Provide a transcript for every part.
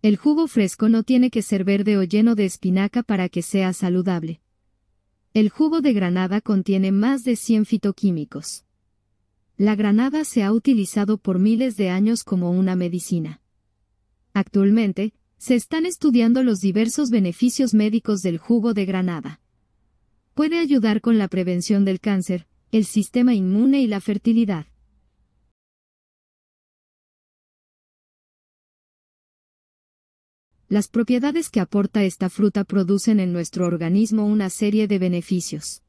El jugo fresco no tiene que ser verde o lleno de espinaca para que sea saludable. El jugo de granada contiene más de 100 fitoquímicos. La granada se ha utilizado por miles de años como una medicina. Actualmente, se están estudiando los diversos beneficios médicos del jugo de granada. Puede ayudar con la prevención del cáncer, el sistema inmune y la fertilidad. Las propiedades que aporta esta fruta producen en nuestro organismo una serie de beneficios.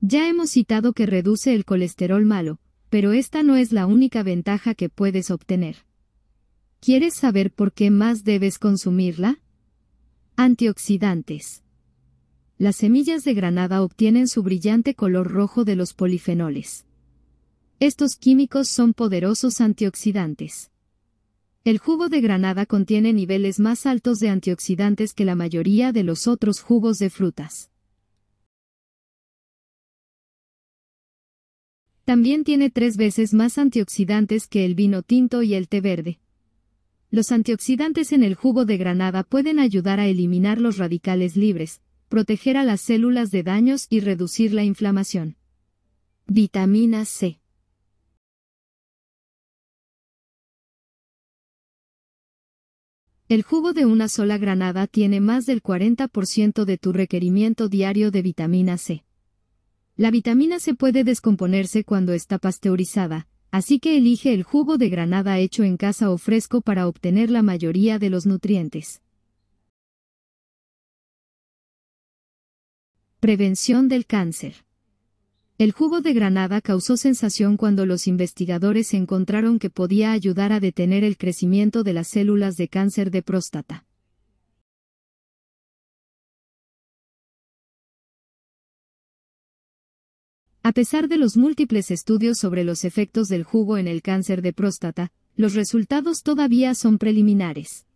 Ya hemos citado que reduce el colesterol malo, pero esta no es la única ventaja que puedes obtener. ¿Quieres saber por qué más debes consumirla? Antioxidantes. Las semillas de granada obtienen su brillante color rojo de los polifenoles. Estos químicos son poderosos antioxidantes. El jugo de granada contiene niveles más altos de antioxidantes que la mayoría de los otros jugos de frutas. También tiene tres veces más antioxidantes que el vino tinto y el té verde. Los antioxidantes en el jugo de granada pueden ayudar a eliminar los radicales libres, proteger a las células de daños y reducir la inflamación. Vitamina C. El jugo de una sola granada tiene más del 40% de tu requerimiento diario de vitamina C. La vitamina C puede descomponerse cuando está pasteurizada, así que elige el jugo de granada hecho en casa o fresco para obtener la mayoría de los nutrientes. Prevención del cáncer. El jugo de granada causó sensación cuando los investigadores encontraron que podía ayudar a detener el crecimiento de las células de cáncer de próstata. A pesar de los múltiples estudios sobre los efectos del jugo en el cáncer de próstata, los resultados todavía son preliminares.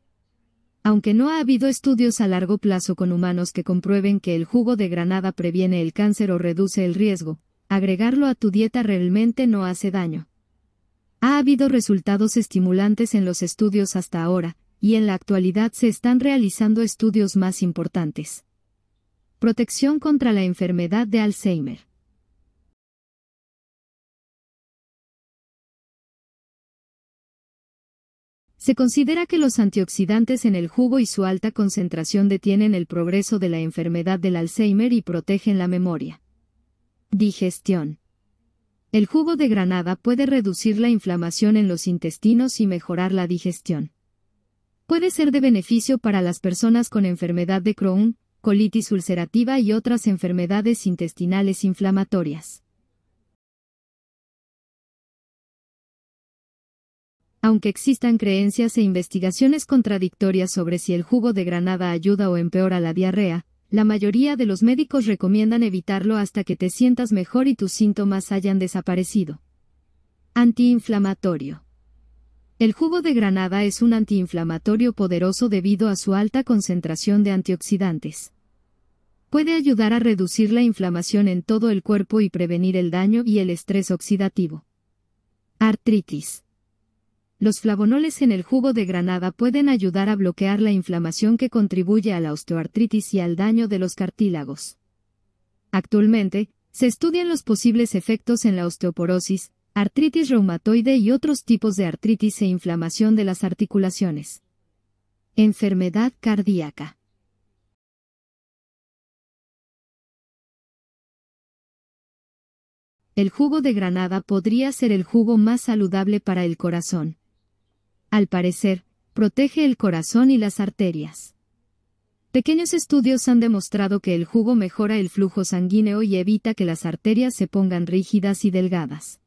Aunque no ha habido estudios a largo plazo con humanos que comprueben que el jugo de granada previene el cáncer o reduce el riesgo, agregarlo a tu dieta realmente no hace daño. Ha habido resultados estimulantes en los estudios hasta ahora, y en la actualidad se están realizando estudios más importantes. Protección contra la enfermedad de Alzheimer. Se considera que los antioxidantes en el jugo y su alta concentración detienen el progreso de la enfermedad del Alzheimer y protegen la memoria. Digestión. El jugo de granada puede reducir la inflamación en los intestinos y mejorar la digestión. Puede ser de beneficio para las personas con enfermedad de Crohn, colitis ulcerativa y otras enfermedades intestinales inflamatorias. Aunque existan creencias e investigaciones contradictorias sobre si el jugo de granada ayuda o empeora la diarrea, la mayoría de los médicos recomiendan evitarlo hasta que te sientas mejor y tus síntomas hayan desaparecido. Antiinflamatorio. El jugo de granada es un antiinflamatorio poderoso debido a su alta concentración de antioxidantes. Puede ayudar a reducir la inflamación en todo el cuerpo y prevenir el daño y el estrés oxidativo. Artritis. Los flavonoles en el jugo de granada pueden ayudar a bloquear la inflamación que contribuye a la osteoartritis y al daño de los cartílagos. Actualmente, se estudian los posibles efectos en la osteoporosis, artritis reumatoide y otros tipos de artritis e inflamación de las articulaciones. Enfermedad cardíaca. El jugo de granada podría ser el jugo más saludable para el corazón al parecer, protege el corazón y las arterias. Pequeños estudios han demostrado que el jugo mejora el flujo sanguíneo y evita que las arterias se pongan rígidas y delgadas.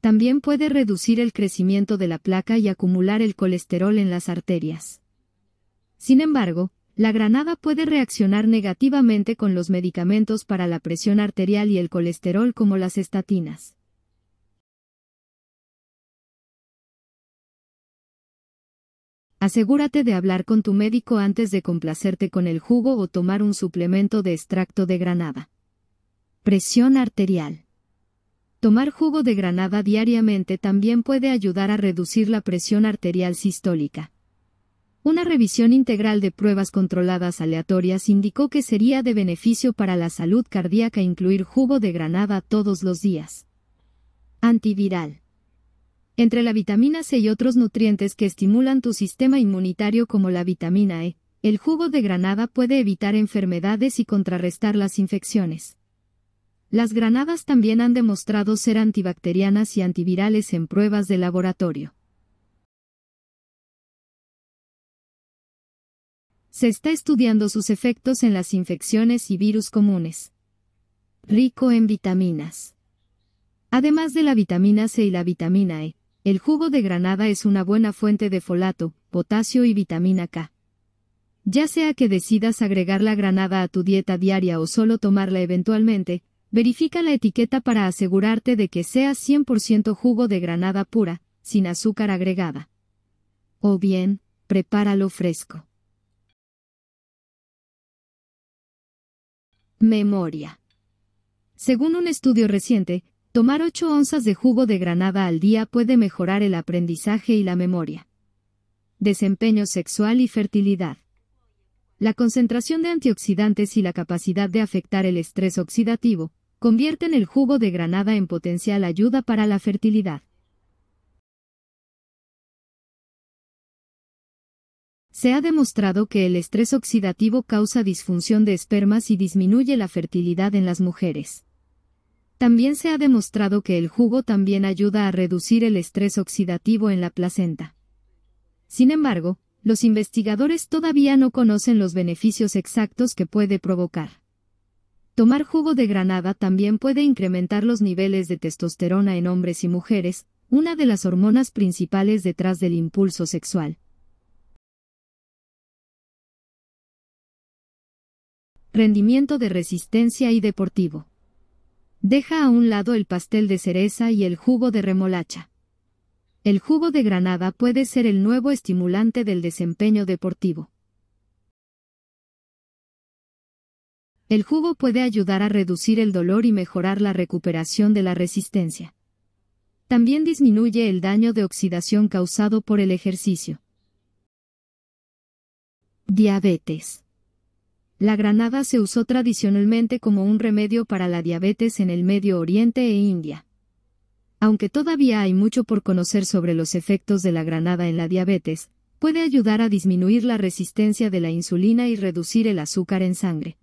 También puede reducir el crecimiento de la placa y acumular el colesterol en las arterias. Sin embargo, la granada puede reaccionar negativamente con los medicamentos para la presión arterial y el colesterol como las estatinas. Asegúrate de hablar con tu médico antes de complacerte con el jugo o tomar un suplemento de extracto de granada. Presión arterial. Tomar jugo de granada diariamente también puede ayudar a reducir la presión arterial sistólica. Una revisión integral de pruebas controladas aleatorias indicó que sería de beneficio para la salud cardíaca incluir jugo de granada todos los días. Antiviral. Entre la vitamina C y otros nutrientes que estimulan tu sistema inmunitario como la vitamina E, el jugo de granada puede evitar enfermedades y contrarrestar las infecciones. Las granadas también han demostrado ser antibacterianas y antivirales en pruebas de laboratorio. Se está estudiando sus efectos en las infecciones y virus comunes. Rico en vitaminas. Además de la vitamina C y la vitamina E, el jugo de granada es una buena fuente de folato, potasio y vitamina K. Ya sea que decidas agregar la granada a tu dieta diaria o solo tomarla eventualmente, verifica la etiqueta para asegurarte de que sea 100% jugo de granada pura, sin azúcar agregada. O bien, prepáralo fresco. Memoria. Según un estudio reciente, tomar 8 onzas de jugo de granada al día puede mejorar el aprendizaje y la memoria. Desempeño sexual y fertilidad. La concentración de antioxidantes y la capacidad de afectar el estrés oxidativo, convierten el jugo de granada en potencial ayuda para la fertilidad. Se ha demostrado que el estrés oxidativo causa disfunción de espermas y disminuye la fertilidad en las mujeres. También se ha demostrado que el jugo también ayuda a reducir el estrés oxidativo en la placenta. Sin embargo, los investigadores todavía no conocen los beneficios exactos que puede provocar. Tomar jugo de granada también puede incrementar los niveles de testosterona en hombres y mujeres, una de las hormonas principales detrás del impulso sexual. Rendimiento de resistencia y deportivo. Deja a un lado el pastel de cereza y el jugo de remolacha. El jugo de granada puede ser el nuevo estimulante del desempeño deportivo. El jugo puede ayudar a reducir el dolor y mejorar la recuperación de la resistencia. También disminuye el daño de oxidación causado por el ejercicio. Diabetes. La granada se usó tradicionalmente como un remedio para la diabetes en el Medio Oriente e India. Aunque todavía hay mucho por conocer sobre los efectos de la granada en la diabetes, puede ayudar a disminuir la resistencia de la insulina y reducir el azúcar en sangre.